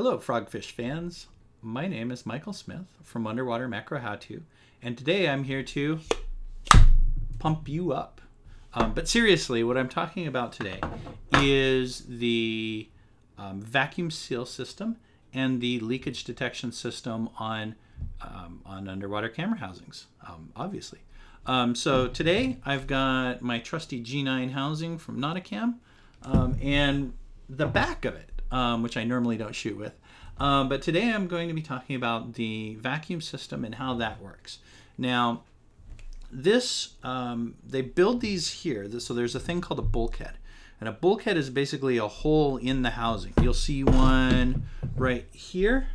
Hello, Frogfish fans. My name is Michael Smith from Underwater Macro How To, and today I'm here to pump you up. Um, but seriously, what I'm talking about today is the um, vacuum seal system and the leakage detection system on um, on underwater camera housings, um, obviously. Um, so today I've got my trusty G9 housing from Nauticam um, and the back of it, um, which I normally don't shoot with. Um, but today I'm going to be talking about the vacuum system and how that works. Now, this, um, they build these here. So there's a thing called a bulkhead. And a bulkhead is basically a hole in the housing. You'll see one right here.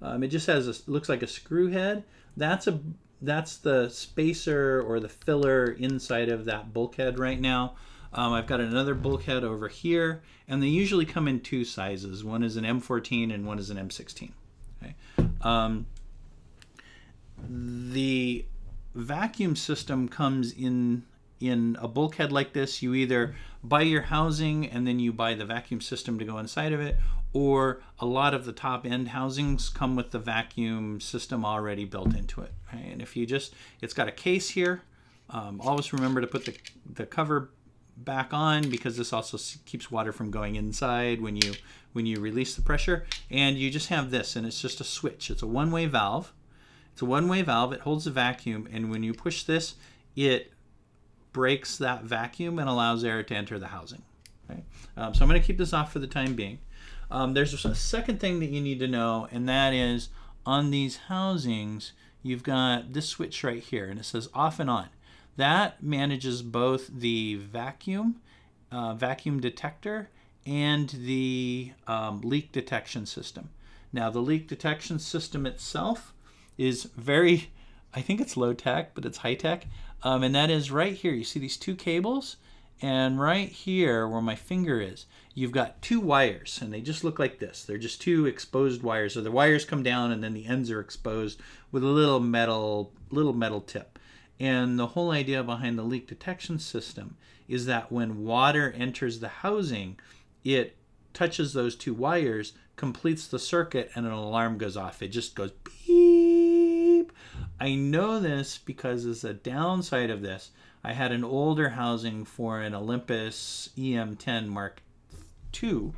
Um, it just has a, looks like a screw head. That's a that's the spacer or the filler inside of that bulkhead right now. Um, I've got another bulkhead over here, and they usually come in two sizes. One is an M14 and one is an M16. Okay. Um, the vacuum system comes in in a bulkhead like this. You either buy your housing and then you buy the vacuum system to go inside of it, or a lot of the top end housings come with the vacuum system already built into it. And if you just, it's got a case here. Um, always remember to put the, the cover back on because this also keeps water from going inside when you when you release the pressure. And you just have this and it's just a switch. It's a one-way valve. It's a one-way valve. It holds the vacuum and when you push this it breaks that vacuum and allows air to enter the housing okay? um, so I'm going to keep this off for the time being. Um, there's a second thing that you need to know and that is on these housings you've got this switch right here and it says off and on that manages both the vacuum, uh, vacuum detector, and the um, leak detection system. Now, the leak detection system itself is very, I think it's low tech, but it's high tech. Um, and that is right here. You see these two cables? And right here, where my finger is, you've got two wires, and they just look like this. They're just two exposed wires. So the wires come down, and then the ends are exposed with a little metal, little metal tip. And the whole idea behind the leak detection system is that when water enters the housing, it touches those two wires, completes the circuit, and an alarm goes off. It just goes beep. I know this because as a downside of this, I had an older housing for an Olympus EM10 Mark II,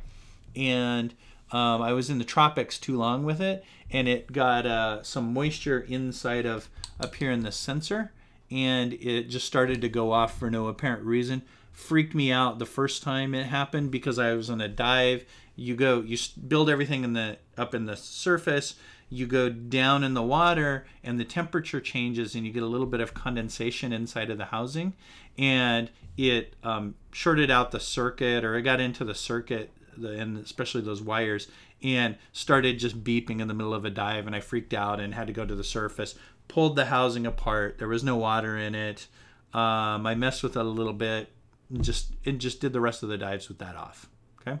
and um, I was in the tropics too long with it, and it got uh, some moisture inside of up here in the sensor and it just started to go off for no apparent reason. Freaked me out the first time it happened because I was on a dive. You go, you build everything in the up in the surface. You go down in the water, and the temperature changes, and you get a little bit of condensation inside of the housing, and it um, shorted out the circuit, or it got into the circuit, the, and especially those wires, and started just beeping in the middle of a dive, and I freaked out and had to go to the surface pulled the housing apart. There was no water in it. Um, I messed with it a little bit. And just and just did the rest of the dives with that off. Okay.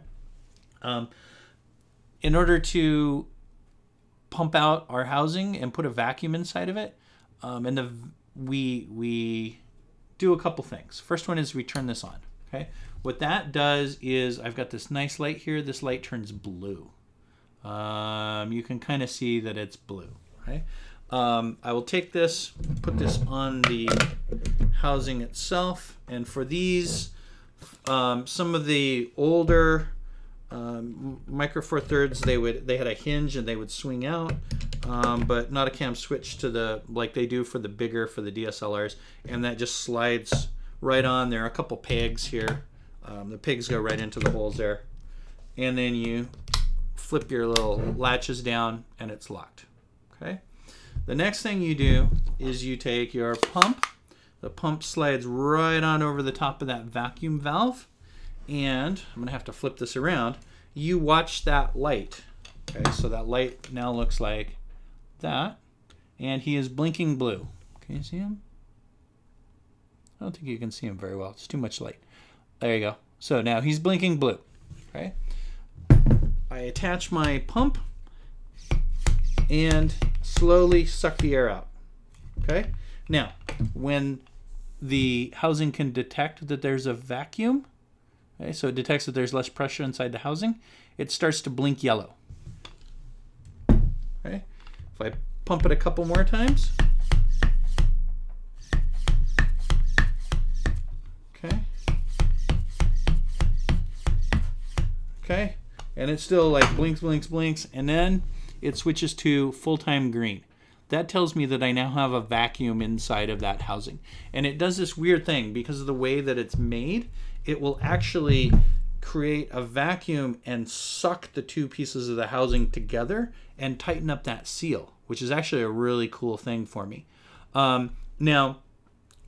Um, in order to pump out our housing and put a vacuum inside of it, um, and the we we do a couple things. First one is we turn this on. Okay. What that does is I've got this nice light here. This light turns blue. Um, you can kind of see that it's blue. Okay. Um, I will take this, put this on the housing itself, and for these, um, some of the older um, micro four thirds, they would they had a hinge and they would swing out, um, but cam switch to the like they do for the bigger for the DSLRs, and that just slides right on. There are a couple pegs here. Um, the pigs go right into the holes there, and then you flip your little latches down, and it's locked. Okay. The next thing you do is you take your pump. The pump slides right on over the top of that vacuum valve. And I'm going to have to flip this around. You watch that light. Okay, so that light now looks like that. And he is blinking blue. Can you see him? I don't think you can see him very well. It's too much light. There you go. So now he's blinking blue. Okay. I attach my pump and slowly suck the air out. Okay? Now, when the housing can detect that there's a vacuum, okay, so it detects that there's less pressure inside the housing, it starts to blink yellow. Okay. If I pump it a couple more times. And it still like blinks, blinks, blinks. And then it switches to full-time green. That tells me that I now have a vacuum inside of that housing. And it does this weird thing because of the way that it's made. It will actually create a vacuum and suck the two pieces of the housing together and tighten up that seal, which is actually a really cool thing for me. Um, now,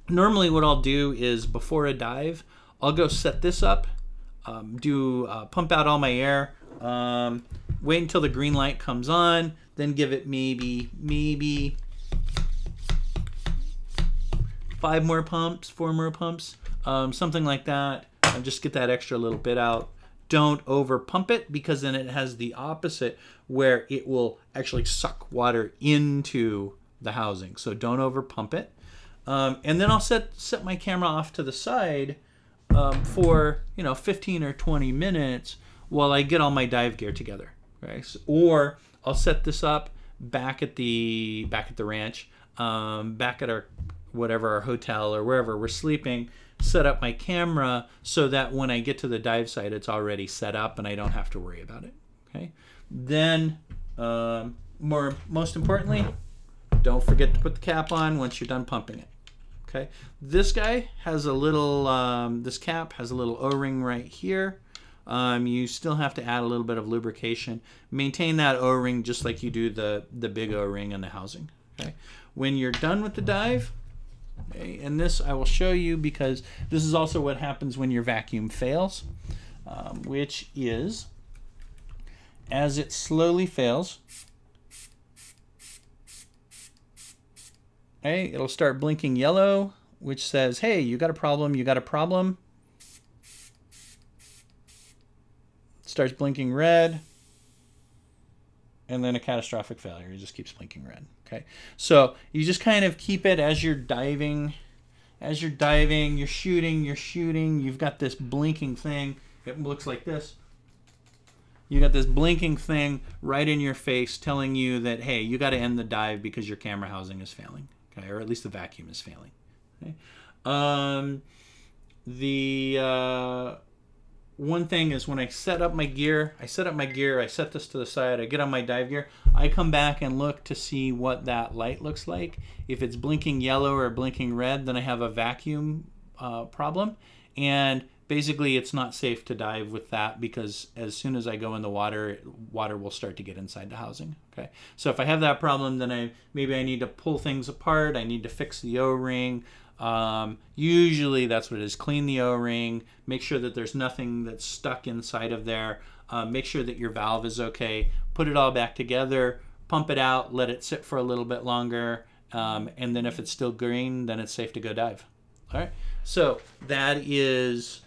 normally what I'll do is before a dive, I'll go set this up, um, do uh, pump out all my air, um, wait until the green light comes on, then give it maybe maybe five more pumps, four more pumps, um, something like that. And just get that extra little bit out. Don't over pump it because then it has the opposite where it will actually suck water into the housing. So don't over pump it. Um, and then I'll set set my camera off to the side um, for you know 15 or 20 minutes while I get all my dive gear together. Right? So, or I'll set this up back at the back at the ranch, um, back at our whatever our hotel or wherever we're sleeping. Set up my camera so that when I get to the dive site, it's already set up and I don't have to worry about it. Okay. Then, um, more most importantly, don't forget to put the cap on once you're done pumping it. Okay. This guy has a little. Um, this cap has a little O-ring right here. Um, you still have to add a little bit of lubrication. Maintain that O-ring just like you do the, the big O-ring in the housing. Okay. When you're done with the dive, okay, and this I will show you because this is also what happens when your vacuum fails, um, which is as it slowly fails, okay, it'll start blinking yellow, which says, hey, you got a problem, you got a problem. Starts blinking red and then a catastrophic failure. It just keeps blinking red. Okay. So you just kind of keep it as you're diving, as you're diving, you're shooting, you're shooting. You've got this blinking thing. It looks like this. You got this blinking thing right in your face telling you that, hey, you got to end the dive because your camera housing is failing. Okay. Or at least the vacuum is failing. Okay. Um, the, uh, one thing is when I set up my gear, I set up my gear, I set this to the side, I get on my dive gear, I come back and look to see what that light looks like. If it's blinking yellow or blinking red, then I have a vacuum uh, problem. And basically it's not safe to dive with that because as soon as I go in the water, water will start to get inside the housing. Okay. So if I have that problem, then I maybe I need to pull things apart. I need to fix the O-ring. Um, usually that's what it is. Clean the O-ring. Make sure that there's nothing that's stuck inside of there. Uh, make sure that your valve is okay. Put it all back together. Pump it out. Let it sit for a little bit longer. Um, and then if it's still green, then it's safe to go dive. All right. So that is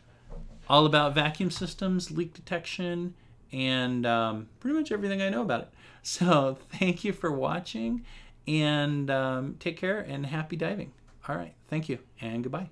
all about vacuum systems, leak detection, and um, pretty much everything I know about it. So thank you for watching and um, take care and happy diving. All right. Thank you and goodbye.